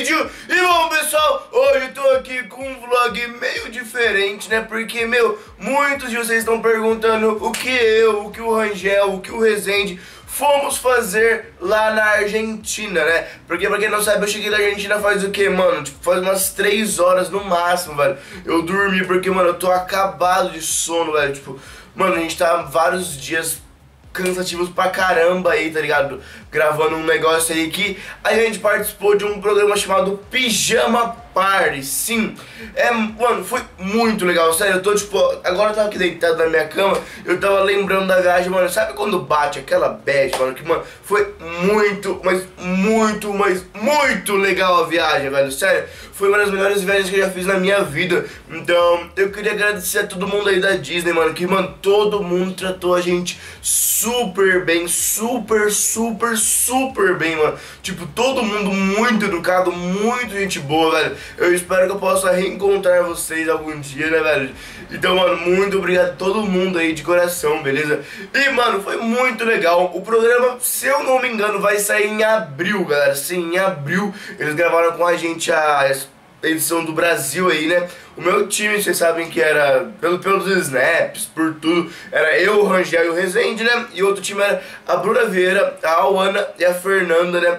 vídeo E bom pessoal, hoje eu tô aqui com um vlog meio diferente, né Porque, meu, muitos de vocês estão perguntando o que eu, o que o Rangel, o que o Rezende Fomos fazer lá na Argentina, né? Porque pra quem não sabe, eu cheguei na Argentina faz o que, mano? Tipo, faz umas 3 horas no máximo, velho Eu dormi porque, mano, eu tô acabado de sono, velho Tipo, mano, a gente tá vários dias cansativos pra caramba aí, tá ligado? Gravando um negócio aí que a gente participou de um programa chamado Pijama Party, sim. É, mano, foi muito legal, sério, eu tô tipo, agora eu tava aqui deitado na minha cama, eu tava lembrando da viagem, mano, sabe quando bate aquela bad, mano, que, mano, foi muito, mas muito, mas muito legal a viagem, velho, sério, foi uma das melhores viagens que eu já fiz na minha vida, então, eu queria agradecer a todo mundo aí da Disney, mano, que, mano, todo mundo tratou a gente super bem, super, super, super bem, mano, tipo, todo mundo muito educado, muito gente boa, velho, eu espero que eu possa reencontrar vocês algum dia, né, velho? Então, mano, muito obrigado a todo mundo aí de coração, beleza? E, mano, foi muito legal. O programa, se eu não me engano, vai sair em abril, galera. Sim, em abril. Eles gravaram com a gente a edição do Brasil aí, né? O meu time, vocês sabem que era, pelo, pelos snaps, por tudo, era eu, o Rangel e o Rezende, né? E outro time era a Bruna Vieira, a Alana e a Fernanda, né?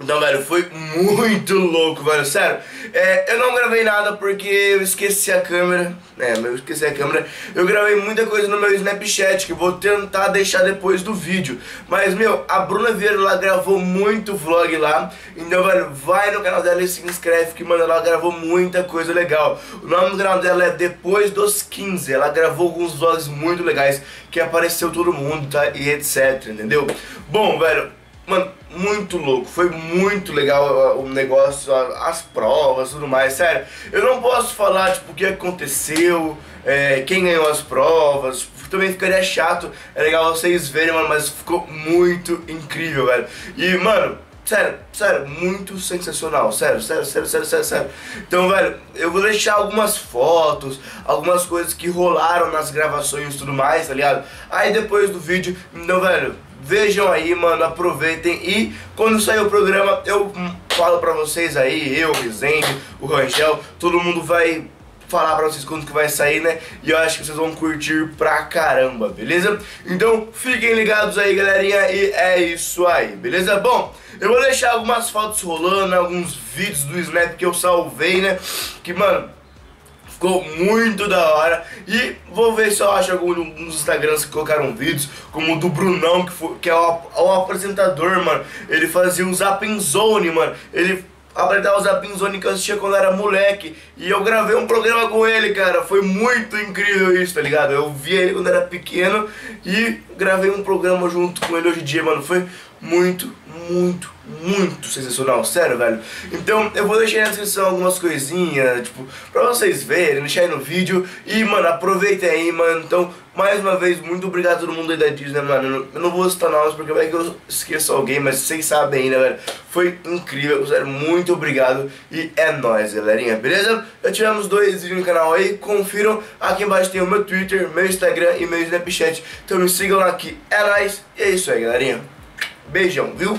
Então, velho, foi muito louco, velho, sério. É, eu não gravei nada porque eu esqueci a câmera. É, eu esqueci a câmera. Eu gravei muita coisa no meu Snapchat que vou tentar deixar depois do vídeo. Mas, meu, a Bruna Vieira lá gravou muito vlog lá. Então, velho, vai no canal dela e se inscreve que, mano, ela gravou muita coisa legal. O nome do canal dela é Depois dos 15. Ela gravou alguns vlogs muito legais que apareceu todo mundo, tá? E etc, entendeu? Bom, velho, mano muito louco, foi muito legal o negócio, as provas tudo mais, sério. Eu não posso falar, tipo, o que aconteceu, é, quem ganhou as provas, também ficaria chato, é legal vocês verem, mano, mas ficou muito incrível, velho. E, mano, Sério, sério, muito sensacional, sério, sério, sério, sério, sério, sério. Então, velho, eu vou deixar algumas fotos, algumas coisas que rolaram nas gravações e tudo mais, tá ligado? Aí depois do vídeo, então, velho, Vejam aí, mano, aproveitem e quando sair o programa eu falo pra vocês aí, eu, o Rezende, o Rangel, todo mundo vai falar pra vocês quando que vai sair, né? E eu acho que vocês vão curtir pra caramba, beleza? Então fiquem ligados aí, galerinha, e é isso aí, beleza? Bom, eu vou deixar algumas fotos rolando, alguns vídeos do Snap que eu salvei, né? Que, mano, Ficou muito da hora. E vou ver se eu acho alguns Instagrams que colocaram vídeos, como o do Brunão, que, foi, que é o, o apresentador, mano. Ele fazia um Zapping Zone, mano. Ele apresentava o Zapping Zone que eu assistia quando era moleque. E eu gravei um programa com ele, cara. Foi muito incrível isso, tá ligado? Eu via ele quando era pequeno e gravei um programa junto com ele hoje em dia, mano. Foi muito, muito, muito sensacional, sério, velho. Então eu vou deixar na descrição algumas coisinhas, tipo, pra vocês verem, deixar aí no vídeo. E, mano, aproveitem aí, mano. Então, mais uma vez, muito obrigado a todo mundo aí da Disney, mano. Eu não vou citar nomes porque vai que eu esqueço alguém, mas vocês sabem ainda, velho. Foi incrível, sério, muito obrigado. E é nóis, galerinha, beleza? Eu tiramos dois vídeos no canal aí, confiram. Aqui embaixo tem o meu Twitter, meu Instagram e meu Snapchat. Então me sigam lá aqui. É nóis. E é isso aí, galerinha. Beijão, viu?